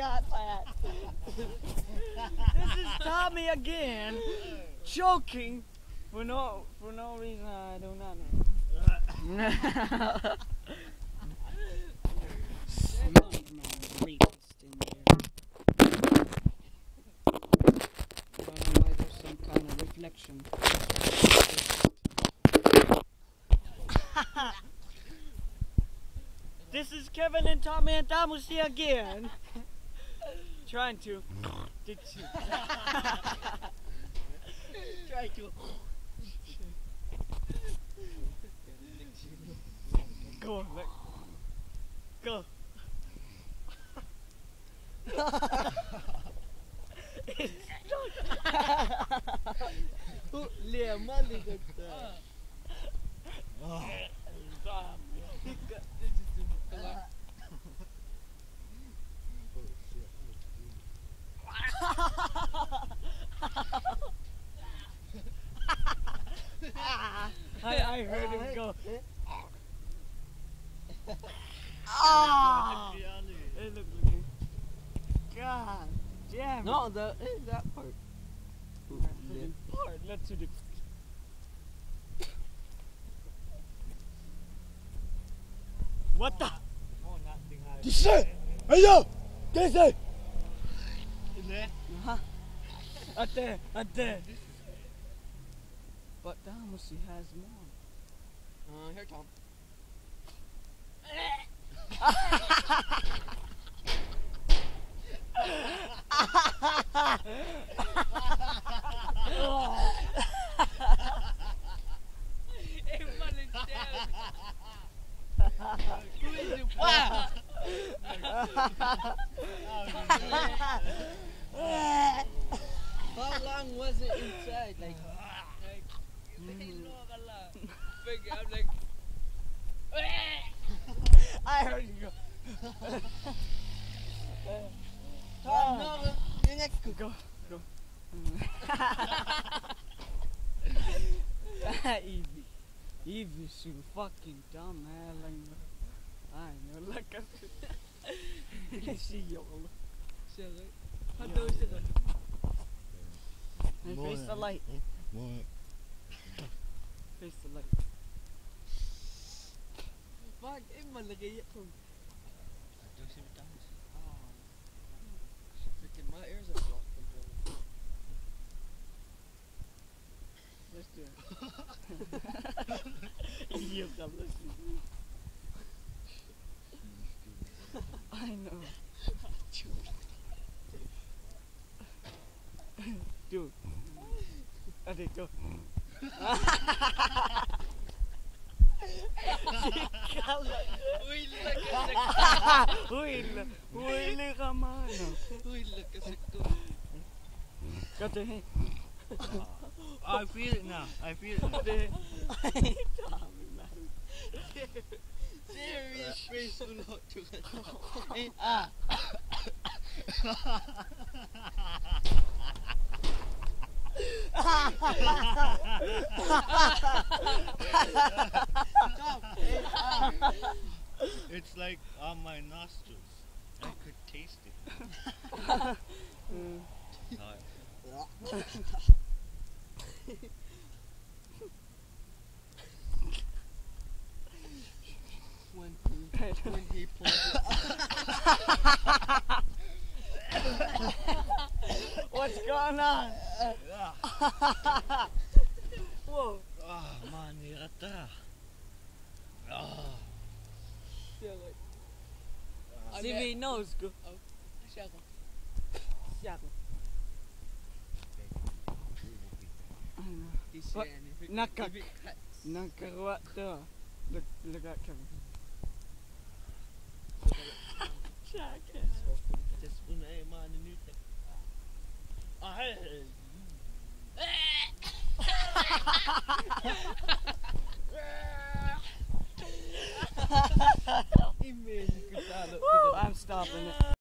got that. this is Tommy again, choking for no for no reason I do not know. Smart man, rapist in there. I don't know why there's some kind of reflection. This is Kevin and Tommy and Thomas here again. Trying to. Did you? Trying to. Go, let, go. it's Lemma ligger där. I, I heard him go. Ah! Hey, look, look, look. God damn. it. No, the eh, that part. Freaking hard. Let's do the. What the? Gissel! Hey yo! Gissel! Huh? Out there, out there. But Thomas, he has more. Uh, here, Tom. How long was it inside? Like, I heard you go. Tom, no, yung next Go, go. Evie. Evie, so fucking dumb, man. Like, I know, like I She yodel. And face the light. What? Face the light. Fuck, eh, malagay ako. Freaking my ears are blocked. Let's do it. you come, let's do it. I know. Dude. Okay, go. Uy, lakas Uy, la- uy, ka man. Uy, lakas ako. Got the hand. I feel it now. I feel it now. Serious face ulot juga. Eh, ah. Tom, eh, ah. It's like on my nostrils. I could taste it. When he, when he. What's going on? ah, Whoa. ah, man, hirata. Ah, Siya like, See me nose go. siya ko. Yeah. I know. Di What? Nakak. If it cuts, Nagkawa to. Look, look at Kevin. Just man, ni Newton. Ah, hey, hey. Imagine ko talo. I'm stopping it.